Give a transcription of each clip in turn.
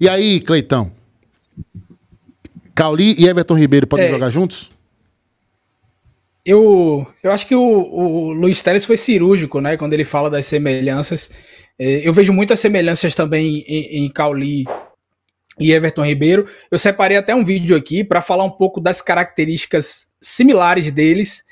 E aí, Cleitão? Cauli e Everton Ribeiro podem é, jogar juntos? Eu, eu acho que o, o Luiz Teles foi cirúrgico, né? Quando ele fala das semelhanças. É, eu vejo muitas semelhanças também em, em Cauli e Everton Ribeiro. Eu separei até um vídeo aqui para falar um pouco das características similares deles,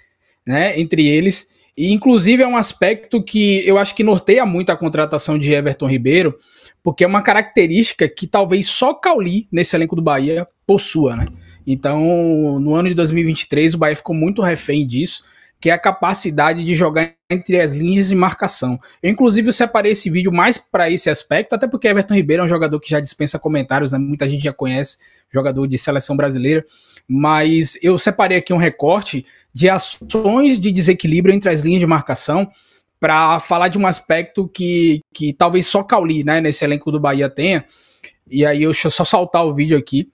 né? Entre eles. E inclusive é um aspecto que eu acho que norteia muito a contratação de Everton Ribeiro, porque é uma característica que talvez só Cauli, nesse elenco do Bahia, possua, né? Então, no ano de 2023, o Bahia ficou muito refém disso, que é a capacidade de jogar entre as linhas de marcação. Eu, inclusive, separei esse vídeo mais para esse aspecto, até porque Everton Ribeiro é um jogador que já dispensa comentários, né? muita gente já conhece, jogador de seleção brasileira, mas eu separei aqui um recorte de ações de desequilíbrio entre as linhas de marcação para falar de um aspecto que, que talvez só Cauli, né, nesse elenco do Bahia tenha. E aí deixa eu só saltar o vídeo aqui.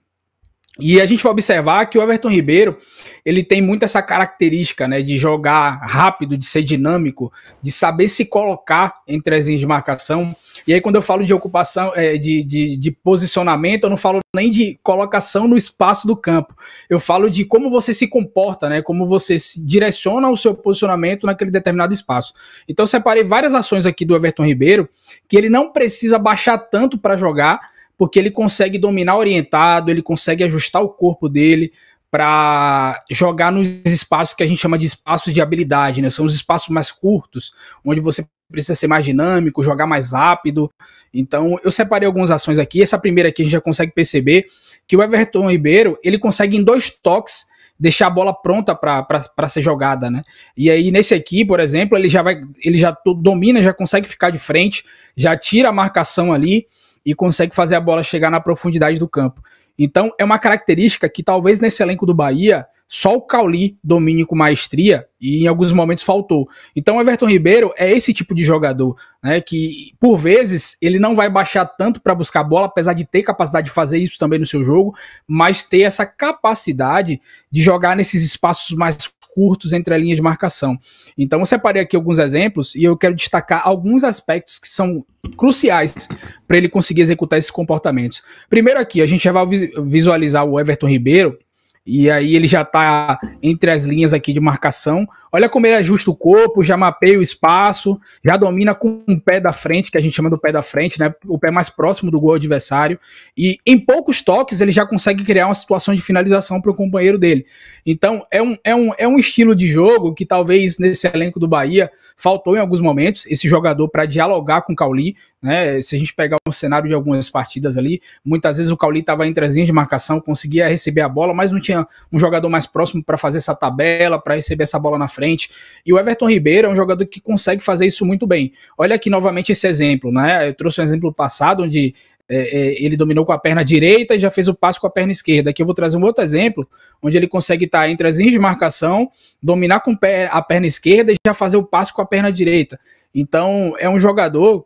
E a gente vai observar que o Everton Ribeiro, ele tem muito essa característica, né, de jogar rápido, de ser dinâmico, de saber se colocar entre as linhas de marcação. E aí quando eu falo de ocupação, é, de, de, de, posicionamento, eu não falo nem de colocação no espaço do campo. Eu falo de como você se comporta, né, como você direciona o seu posicionamento naquele determinado espaço. Então eu separei várias ações aqui do Everton Ribeiro, que ele não precisa baixar tanto para jogar, porque ele consegue dominar orientado, ele consegue ajustar o corpo dele para jogar nos espaços que a gente chama de espaços de habilidade, né? São os espaços mais curtos, onde você precisa ser mais dinâmico, jogar mais rápido. Então, eu separei algumas ações aqui. Essa primeira aqui a gente já consegue perceber que o Everton Ribeiro, ele consegue em dois toques deixar a bola pronta para ser jogada, né? E aí nesse aqui, por exemplo, ele já vai, ele já domina, já consegue ficar de frente, já tira a marcação ali e consegue fazer a bola chegar na profundidade do campo. Então, é uma característica que talvez nesse elenco do Bahia, só o Cauli domine com maestria e em alguns momentos faltou. Então, o Everton Ribeiro é esse tipo de jogador, né, que por vezes ele não vai baixar tanto para buscar a bola, apesar de ter capacidade de fazer isso também no seu jogo, mas ter essa capacidade de jogar nesses espaços mais curtos entre a linha de marcação. Então eu separei aqui alguns exemplos e eu quero destacar alguns aspectos que são cruciais para ele conseguir executar esses comportamentos. Primeiro aqui, a gente já vai visualizar o Everton Ribeiro, e aí ele já está entre as linhas aqui de marcação. Olha como ele ajusta o corpo, já mapeia o espaço, já domina com o pé da frente, que a gente chama do pé da frente, né? O pé mais próximo do gol adversário. E em poucos toques ele já consegue criar uma situação de finalização para o companheiro dele. Então é um, é, um, é um estilo de jogo que talvez nesse elenco do Bahia faltou em alguns momentos esse jogador para dialogar com o Cauli. Né? Se a gente pegar um cenário de algumas partidas ali, muitas vezes o Cauli estava entre as linhas de marcação, conseguia receber a bola, mas não tinha um jogador mais próximo para fazer essa tabela, para receber essa bola na frente. E o Everton Ribeiro é um jogador que consegue fazer isso muito bem. Olha aqui novamente esse exemplo, né? Eu trouxe um exemplo passado onde é, é, ele dominou com a perna direita e já fez o passo com a perna esquerda. Aqui eu vou trazer um outro exemplo, onde ele consegue estar entre as linhas de marcação, dominar com a perna esquerda e já fazer o passo com a perna direita. Então é um jogador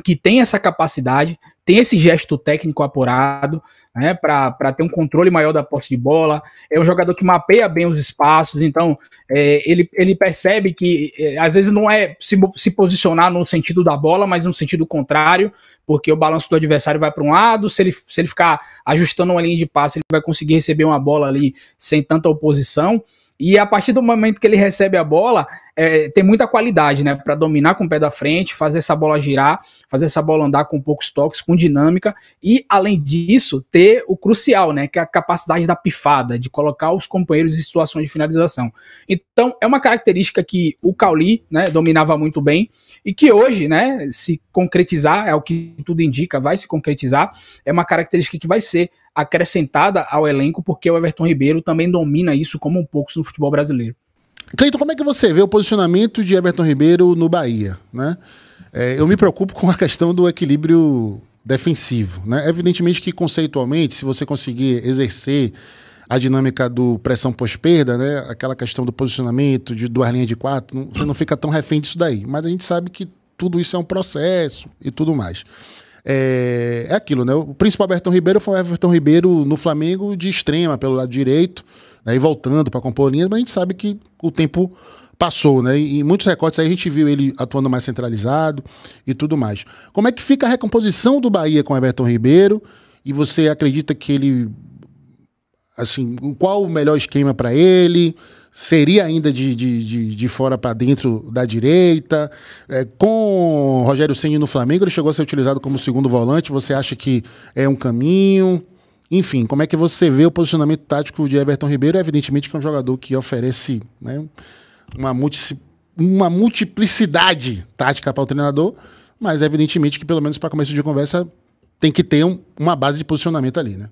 que tem essa capacidade, tem esse gesto técnico apurado, né, para ter um controle maior da posse de bola. É um jogador que mapeia bem os espaços, então é, ele, ele percebe que é, às vezes não é se, se posicionar no sentido da bola, mas no sentido contrário, porque o balanço do adversário vai para um lado, se ele, se ele ficar ajustando uma linha de passe, ele vai conseguir receber uma bola ali sem tanta oposição. E a partir do momento que ele recebe a bola, é, tem muita qualidade, né? Para dominar com o pé da frente, fazer essa bola girar, fazer essa bola andar com poucos toques, com dinâmica. E, além disso, ter o crucial, né? Que é a capacidade da pifada, de colocar os companheiros em situações de finalização. Então, é uma característica que o Cauli, né? Dominava muito bem. E que hoje, né? Se concretizar, é o que tudo indica, vai se concretizar. É uma característica que vai ser acrescentada ao elenco, porque o Everton Ribeiro também domina isso como um pouco no futebol brasileiro. Cleiton, como é que você vê o posicionamento de Everton Ribeiro no Bahia? Né? É, eu me preocupo com a questão do equilíbrio defensivo. Né? Evidentemente que conceitualmente, se você conseguir exercer a dinâmica do pressão pós-perda, né? aquela questão do posicionamento, de duas linhas de quatro, não, você não fica tão refém disso daí. Mas a gente sabe que tudo isso é um processo e tudo mais é, é aquilo, né? O principal Everton Ribeiro foi o Everton Ribeiro no Flamengo de extrema, pelo lado direito, né? e voltando para compor linhas, mas a gente sabe que o tempo passou, né? E em muitos recortes aí a gente viu ele atuando mais centralizado e tudo mais. Como é que fica a recomposição do Bahia com Everton Ribeiro? E você acredita que ele assim, qual o melhor esquema para ele? Seria ainda de, de, de, de fora para dentro da direita? É, com Rogério Ceni no Flamengo, ele chegou a ser utilizado como segundo volante. Você acha que é um caminho? Enfim, como é que você vê o posicionamento tático de Everton Ribeiro? Evidentemente que é um jogador que oferece né, uma, multi, uma multiplicidade tática para o treinador, mas evidentemente que pelo menos para começo de conversa tem que ter um, uma base de posicionamento ali, né?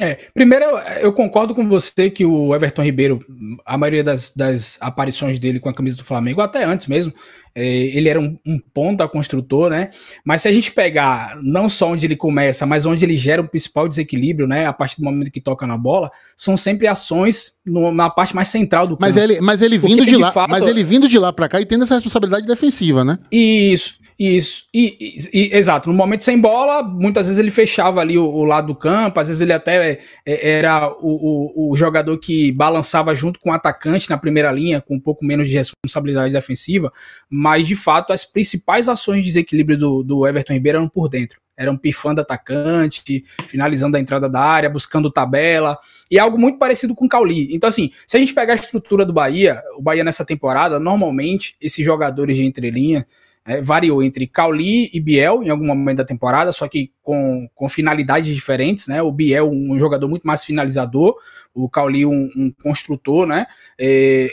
É, primeiro eu, concordo com você que o Everton Ribeiro, a maioria das, das, aparições dele com a camisa do Flamengo, até antes mesmo, é, ele era um, um ponta construtor, né? Mas se a gente pegar não só onde ele começa, mas onde ele gera o um principal desequilíbrio, né? A partir do momento que toca na bola, são sempre ações no, na parte mais central do mas campo. Ele, mas ele vindo de, de lá, fato, mas ele vindo de lá para cá e tendo essa responsabilidade defensiva, né? Isso. Isso, e, e, e, exato. No momento sem bola, muitas vezes ele fechava ali o, o lado do campo, às vezes ele até é, era o, o, o, jogador que balançava junto com o atacante na primeira linha, com um pouco menos de responsabilidade defensiva, mas de fato as principais ações de desequilíbrio do, do Everton Ribeiro eram por dentro. Eram pifando atacante, finalizando a entrada da área, buscando tabela, e algo muito parecido com o Cauli. Então, assim, se a gente pegar a estrutura do Bahia, o Bahia nessa temporada, normalmente, esses jogadores de entrelinha, é, variou entre Cauli e Biel em algum momento da temporada, só que com, com finalidades diferentes, né? O Biel, um jogador muito mais finalizador, o Cauli, um, um construtor, né? É,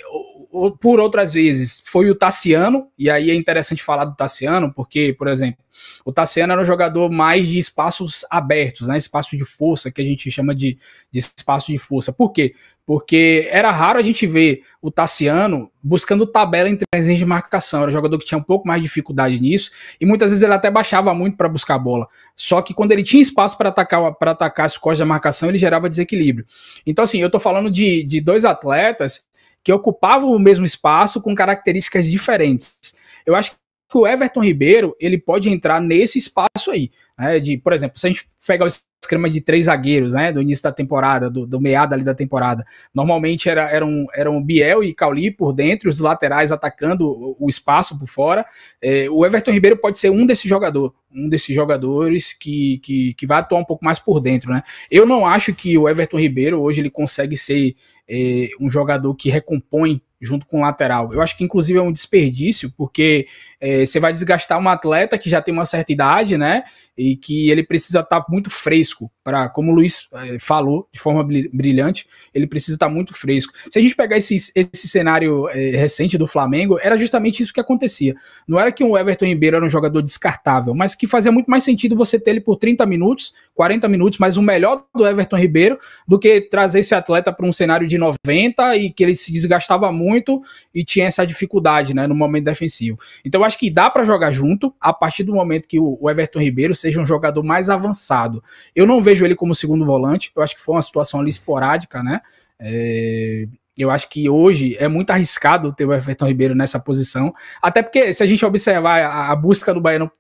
por outras vezes foi o Tassiano, e aí é interessante falar do Tassiano, porque, por exemplo, o Tassiano era um jogador mais de espaços abertos, né? Espaço de força, que a gente chama de, de espaço de força. Por quê? Porque era raro a gente ver o Tassiano buscando tabela em três de marcação. Era um jogador que tinha um pouco mais de dificuldade nisso, e muitas vezes ele até baixava muito para buscar a bola. Só que quando ele tinha espaço para atacar, para atacar as costas da marcação, ele gerava desequilíbrio. Então, assim, eu estou falando de, de dois atletas que ocupavam o mesmo espaço com características diferentes. Eu acho que o Everton Ribeiro ele pode entrar nesse espaço aí, né? De, por exemplo, se a gente pegar o esquema de três zagueiros, né? Do início da temporada, do, do meado ali da temporada. Normalmente era, eram, eram Biel e Cauli por dentro, os laterais atacando o, o espaço por fora. É, o Everton Ribeiro pode ser um desses jogadores, um desses jogadores que, que, que vai atuar um pouco mais por dentro, né? Eu não acho que o Everton Ribeiro hoje ele consegue ser é, um jogador que recompõe junto com o lateral. Eu acho que, inclusive, é um desperdício, porque é, você vai desgastar um atleta que já tem uma certa idade, né? E que ele precisa estar tá muito fresco para, como o Luiz é, falou de forma brilhante, ele precisa estar tá muito fresco. Se a gente pegar esse, esse cenário é, recente do Flamengo, era justamente isso que acontecia. Não era que o Everton Ribeiro era um jogador descartável, mas que fazia muito mais sentido você ter ele por 30 minutos, 40 minutos, mas o melhor do Everton Ribeiro, do que trazer esse atleta para um cenário de 90 e que ele se desgastava muito muito e tinha essa dificuldade né, no momento defensivo. Então acho que dá para jogar junto a partir do momento que o Everton Ribeiro seja um jogador mais avançado. Eu não vejo ele como segundo volante, eu acho que foi uma situação ali esporádica, né? É, eu acho que hoje é muito arriscado ter o Everton Ribeiro nessa posição, até porque se a gente observar a, busca do Baiano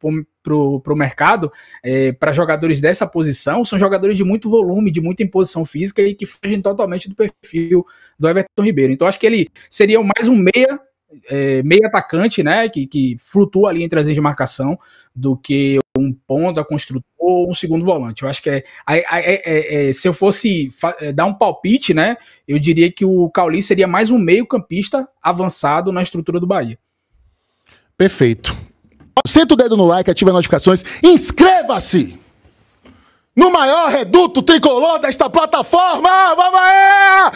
pro, pro mercado, é, para jogadores dessa posição, são jogadores de muito volume, de muita imposição física e que fogem totalmente do perfil do Everton Ribeiro. Então acho que ele seria mais um meia é, meio atacante, né, que, que flutua ali entre as linhas de marcação, do que um ponta, construtor ou um segundo volante. Eu acho que é, é, é, é se eu fosse é, dar um palpite, né, eu diria que o Cauli seria mais um meio campista avançado na estrutura do Bahia. Perfeito. Senta o dedo no like, ativa as notificações, inscreva-se no maior reduto tricolor desta plataforma! Vamos aí!